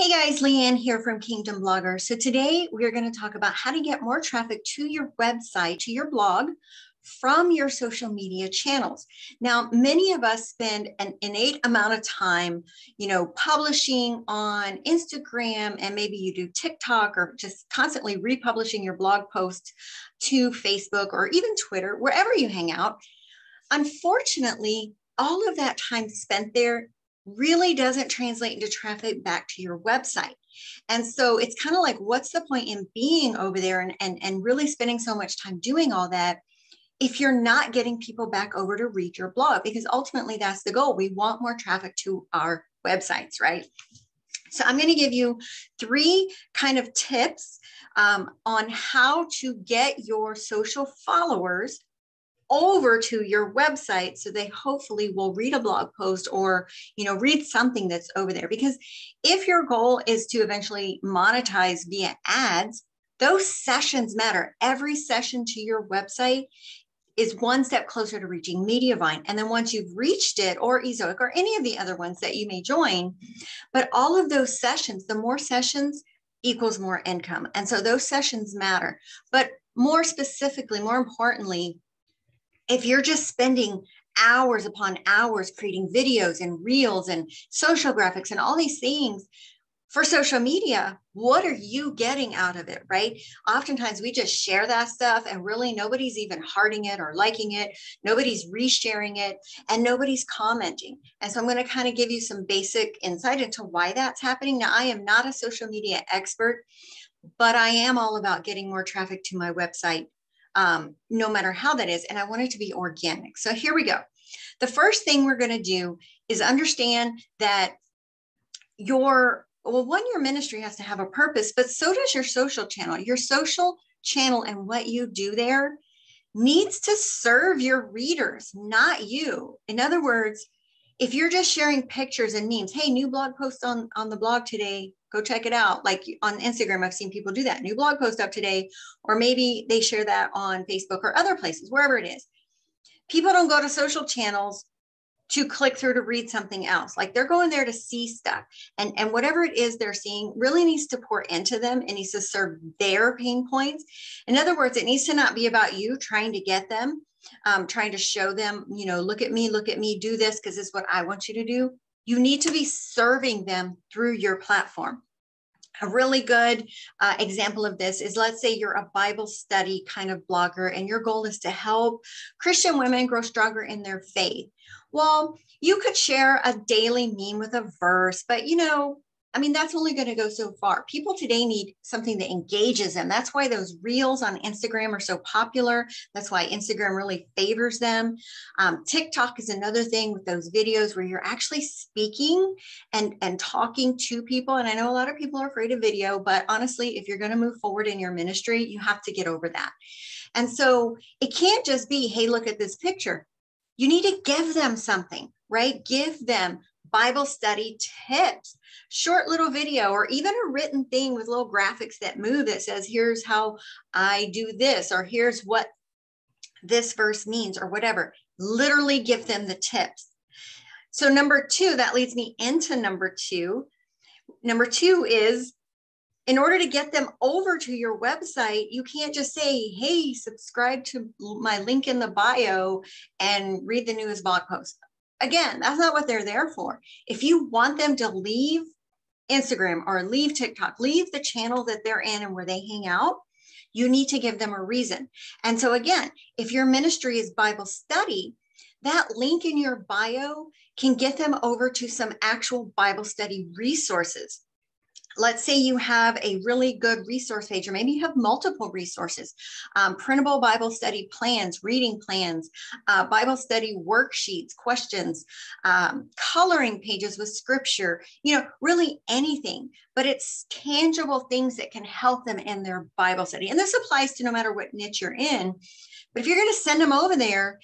Hey guys, Leanne here from Kingdom Blogger. So today we're going to talk about how to get more traffic to your website, to your blog from your social media channels. Now, many of us spend an innate amount of time, you know, publishing on Instagram and maybe you do TikTok or just constantly republishing your blog posts to Facebook or even Twitter, wherever you hang out. Unfortunately, all of that time spent there really doesn't translate into traffic back to your website. And so it's kind of like, what's the point in being over there and, and, and really spending so much time doing all that if you're not getting people back over to read your blog? Because ultimately, that's the goal. We want more traffic to our websites, right? So I'm going to give you three kind of tips um, on how to get your social followers over to your website so they hopefully will read a blog post or you know read something that's over there because if your goal is to eventually monetize via ads those sessions matter every session to your website is one step closer to reaching Mediavine. And then once you've reached it, or Ezoic, or any of the other ones that you may join, but all of those sessions, the more sessions equals more income. And so those sessions matter. But more specifically, more importantly, if you're just spending hours upon hours creating videos and reels and social graphics and all these things for social media, what are you getting out of it, right? Oftentimes we just share that stuff and really nobody's even hearting it or liking it. Nobody's resharing it and nobody's commenting. And so I'm going to kind of give you some basic insight into why that's happening. Now, I am not a social media expert, but I am all about getting more traffic to my website um, no matter how that is. And I want it to be organic. So here we go. The first thing we're going to do is understand that your, well, one, your ministry has to have a purpose, but so does your social channel. Your social channel and what you do there needs to serve your readers, not you. In other words, if you're just sharing pictures and memes, hey, new blog post on, on the blog today, go check it out. Like on Instagram, I've seen people do that. New blog post up today, or maybe they share that on Facebook or other places, wherever it is. People don't go to social channels to click through to read something else. Like they're going there to see stuff. And, and whatever it is they're seeing really needs to pour into them. and needs to serve their pain points. In other words, it needs to not be about you trying to get them um, trying to show them, you know, look at me, look at me, do this because this is what I want you to do. You need to be serving them through your platform. A really good uh, example of this is let's say you're a Bible study kind of blogger and your goal is to help Christian women grow stronger in their faith. Well, you could share a daily meme with a verse, but you know, I mean, that's only going to go so far. People today need something that engages them. That's why those reels on Instagram are so popular. That's why Instagram really favors them. Um, TikTok is another thing with those videos where you're actually speaking and, and talking to people. And I know a lot of people are afraid of video, but honestly, if you're going to move forward in your ministry, you have to get over that. And so it can't just be, hey, look at this picture. You need to give them something, right? Give them Bible study tips, short little video, or even a written thing with little graphics that move that says, here's how I do this, or here's what this verse means, or whatever. Literally give them the tips. So, number two, that leads me into number two. Number two is in order to get them over to your website, you can't just say, hey, subscribe to my link in the bio and read the newest blog post. Again, that's not what they're there for. If you want them to leave Instagram or leave TikTok, leave the channel that they're in and where they hang out, you need to give them a reason. And so, again, if your ministry is Bible study, that link in your bio can get them over to some actual Bible study resources let's say you have a really good resource page, or maybe you have multiple resources, um, printable Bible study plans, reading plans, uh, Bible study worksheets, questions, um, coloring pages with scripture, you know, really anything, but it's tangible things that can help them in their Bible study. And this applies to no matter what niche you're in. But if you're going to send them over there,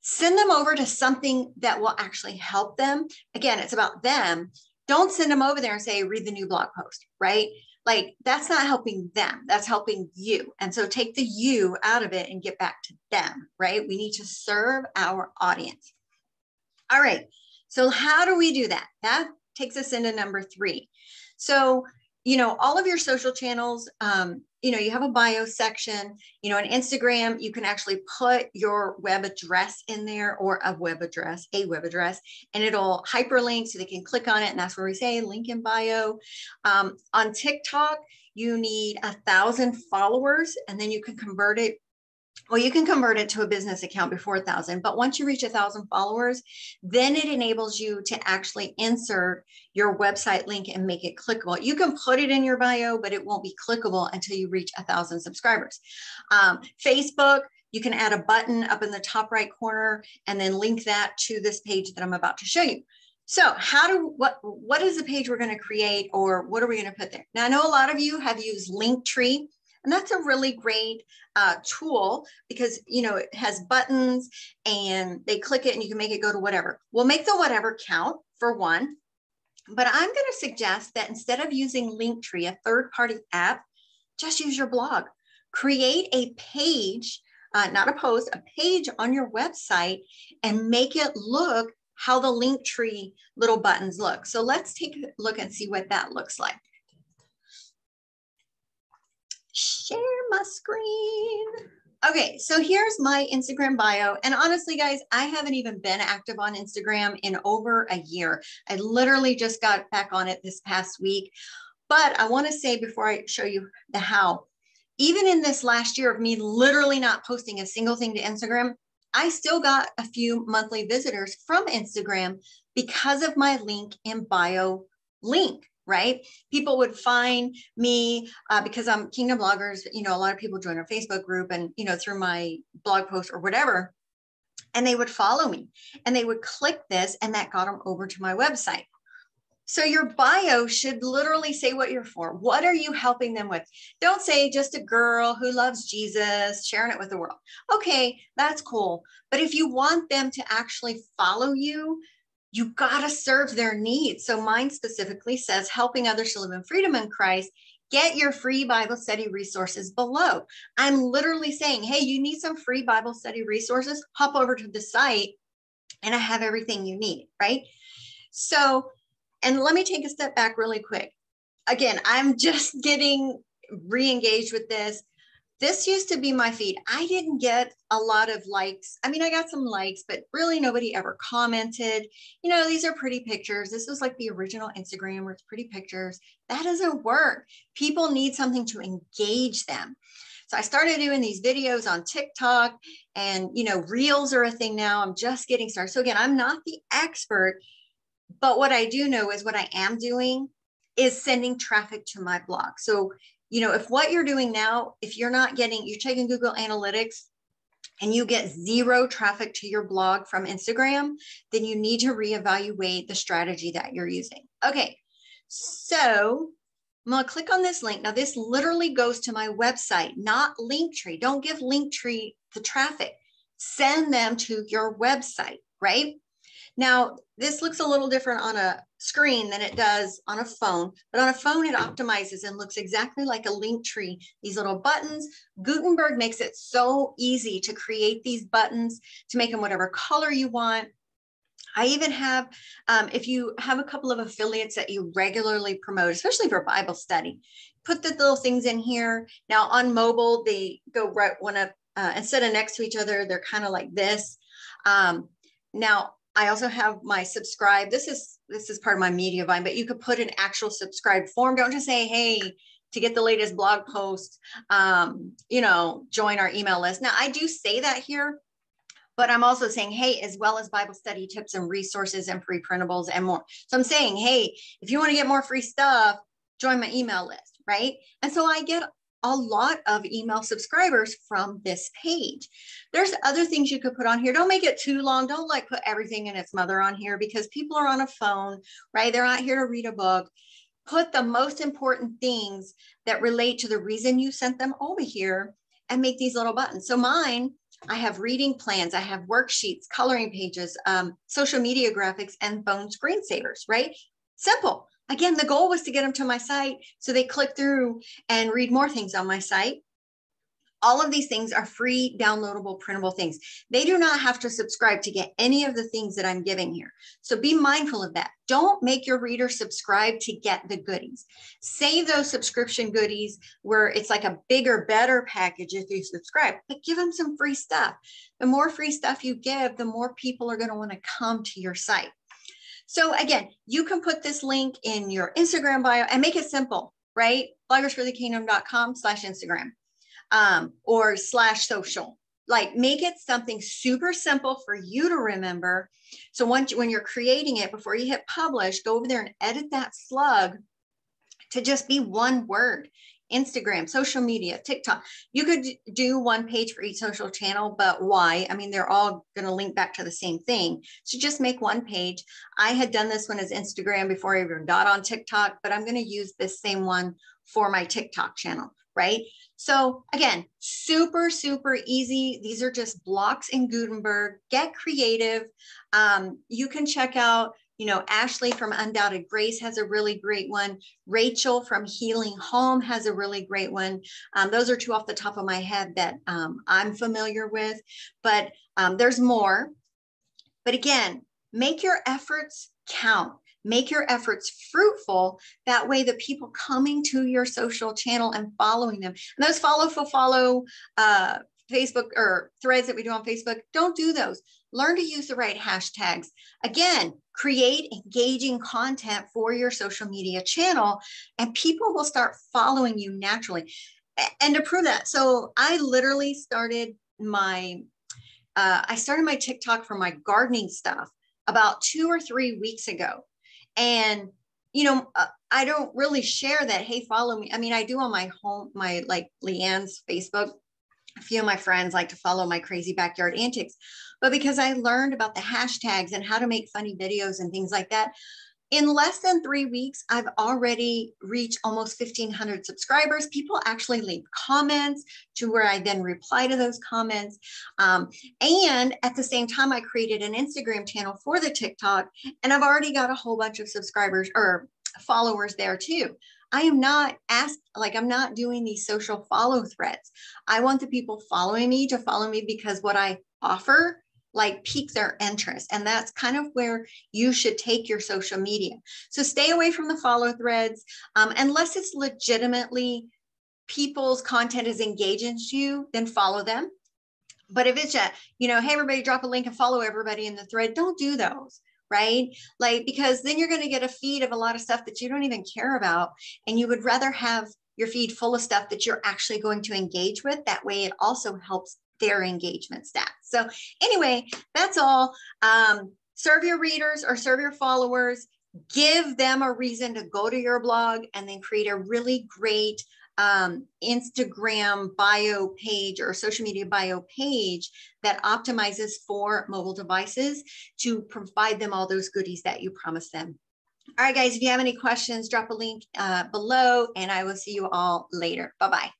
send them over to something that will actually help them. Again, it's about them don't send them over there and say, read the new blog post, right? Like that's not helping them. That's helping you. And so take the you out of it and get back to them, right? We need to serve our audience. All right. So how do we do that? That takes us into number three. So, you know, all of your social channels, um, you know, you have a bio section, you know, on Instagram, you can actually put your web address in there or a web address, a web address, and it'll hyperlink so they can click on it. And that's where we say link in bio. Um, on TikTok, you need a thousand followers and then you can convert it well, you can convert it to a business account before a thousand, but once you reach a thousand followers, then it enables you to actually insert your website link and make it clickable. You can put it in your bio, but it won't be clickable until you reach a thousand subscribers. Um, Facebook, you can add a button up in the top right corner and then link that to this page that I'm about to show you. So how do what what is the page we're going to create or what are we going to put there? Now I know a lot of you have used Linktree and that's a really great uh, tool because, you know, it has buttons and they click it and you can make it go to whatever. We'll make the whatever count for one. But I'm going to suggest that instead of using Linktree, a third party app, just use your blog. Create a page, uh, not a post, a page on your website and make it look how the Linktree little buttons look. So let's take a look and see what that looks like share my screen. Okay, so here's my Instagram bio. And honestly, guys, I haven't even been active on Instagram in over a year. I literally just got back on it this past week. But I want to say before I show you the how, even in this last year of me literally not posting a single thing to Instagram, I still got a few monthly visitors from Instagram because of my link in bio link right? People would find me uh, because I'm Kingdom Bloggers. You know, a lot of people join our Facebook group and, you know, through my blog post or whatever, and they would follow me and they would click this and that got them over to my website. So your bio should literally say what you're for. What are you helping them with? Don't say just a girl who loves Jesus, sharing it with the world. Okay, that's cool. But if you want them to actually follow you, you got to serve their needs. So mine specifically says helping others to live in freedom in Christ. Get your free Bible study resources below. I'm literally saying, hey, you need some free Bible study resources? Hop over to the site and I have everything you need, right? So, and let me take a step back really quick. Again, I'm just getting re engaged with this this used to be my feed. I didn't get a lot of likes. I mean, I got some likes, but really nobody ever commented. You know, these are pretty pictures. This was like the original Instagram where it's pretty pictures. That doesn't work. People need something to engage them. So I started doing these videos on TikTok and, you know, reels are a thing now. I'm just getting started. So again, I'm not the expert, but what I do know is what I am doing is sending traffic to my blog. So you know, if what you're doing now, if you're not getting, you're taking Google Analytics and you get zero traffic to your blog from Instagram, then you need to reevaluate the strategy that you're using. Okay, so I'm gonna click on this link. Now, this literally goes to my website, not Linktree. Don't give Linktree the traffic. Send them to your website, right? Now, this looks a little different on a screen than it does on a phone, but on a phone, it optimizes and looks exactly like a Linktree. These little buttons, Gutenberg makes it so easy to create these buttons, to make them whatever color you want. I even have, um, if you have a couple of affiliates that you regularly promote, especially for Bible study, put the little things in here. Now on mobile, they go right one up, uh, instead of next to each other, they're kind of like this. Um, now I also have my subscribe. This is this is part of my Mediavine, but you could put an actual subscribe form. Don't just say, hey, to get the latest blog post, um, you know, join our email list. Now I do say that here, but I'm also saying, hey, as well as Bible study tips and resources and free printables and more. So I'm saying, hey, if you want to get more free stuff, join my email list, right? And so I get a lot of email subscribers from this page. There's other things you could put on here. Don't make it too long. Don't like put everything and its mother on here because people are on a phone, right? They're not here to read a book. Put the most important things that relate to the reason you sent them over here and make these little buttons. So mine, I have reading plans, I have worksheets, coloring pages, um, social media graphics, and phone screensavers, right? Simple. Again, the goal was to get them to my site so they click through and read more things on my site. all of these things are free, downloadable, printable things. They do not have to subscribe to get any of the things that I'm giving here. So be mindful of that. Don't make your reader subscribe to get the goodies. Save those subscription goodies where it's like a bigger, better package if you subscribe, but give them some free stuff. The more free stuff you give, the more people are going to want to come to your site. So again, you can put this link in your Instagram bio and make it simple, right? bloggersforthekingdom.com slash Instagram um, or slash social. Like make it something super simple for you to remember. So once when you're creating it, before you hit publish, go over there and edit that slug to just be one word. Instagram, social media, TikTok. You could do one page for each social channel, but why? I mean, they're all going to link back to the same thing. So just make one page. I had done this one as Instagram before I even got on TikTok, but I'm going to use this same one for my TikTok channel right? So again, super, super easy. These are just blocks in Gutenberg. Get creative. Um, you can check out, you know, Ashley from Undoubted Grace has a really great one. Rachel from Healing Home has a really great one. Um, those are two off the top of my head that um, I'm familiar with, but um, there's more. But again, make your efforts count make your efforts fruitful. That way, the people coming to your social channel and following them, and those follow for follow uh, Facebook or threads that we do on Facebook, don't do those. Learn to use the right hashtags. Again, create engaging content for your social media channel, and people will start following you naturally. And to prove that, so I literally started my uh, I started my TikTok for my gardening stuff about two or three weeks ago. And, you know, uh, I don't really share that, hey, follow me. I mean, I do on my home, my like Leanne's Facebook. A few of my friends like to follow my crazy backyard antics. But because I learned about the hashtags and how to make funny videos and things like that, in less than three weeks, I've already reached almost 1,500 subscribers. People actually leave comments to where I then reply to those comments. Um, and at the same time, I created an Instagram channel for the TikTok, and I've already got a whole bunch of subscribers or followers there too. I am not asked, like, I'm not doing these social follow threads. I want the people following me to follow me because what I offer like pique their interest. And that's kind of where you should take your social media. So stay away from the follow threads um, unless it's legitimately people's content is engaging to you, then follow them. But if it's a, you know, hey, everybody drop a link and follow everybody in the thread, don't do those right? Like, because then you're going to get a feed of a lot of stuff that you don't even care about. And you would rather have your feed full of stuff that you're actually going to engage with. That way, it also helps their engagement stats. So anyway, that's all. Um, serve your readers or serve your followers, give them a reason to go to your blog and then create a really great um, Instagram bio page or social media bio page that optimizes for mobile devices to provide them all those goodies that you promised them. All right, guys, if you have any questions, drop a link uh, below and I will see you all later. Bye-bye.